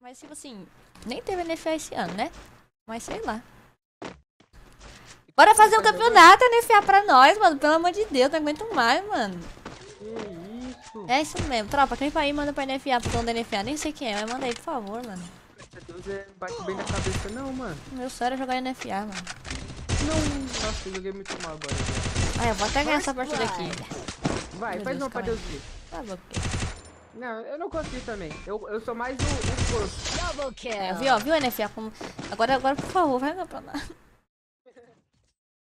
Mas, tipo assim, nem teve NFA esse ano, né? Mas sei lá. Bora fazer um campeonato NFA pra nós, mano. Pelo amor de Deus, não aguento mais, mano. Que isso? É isso mesmo. Tropa, quem vai aí manda pra NFA, pro dono da NFA. Nem sei quem é, mas manda aí, por favor, mano. Deus é, bate bem na cabeça não, mano. Meu sonho era jogar NFA, mano. Não. Nossa, eu joguei muito mal agora. Ah, eu vou até ganhar essa partida aqui. Vai, Meu faz Deus, uma pra Deus ver. Tá bom. Não, eu não consegui também. Eu, eu sou mais o, o corpo. Double kill. É, viu, viu NFA como... Agora, agora, por favor, vai no campeonato.